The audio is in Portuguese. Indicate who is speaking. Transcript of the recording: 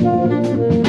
Speaker 1: Música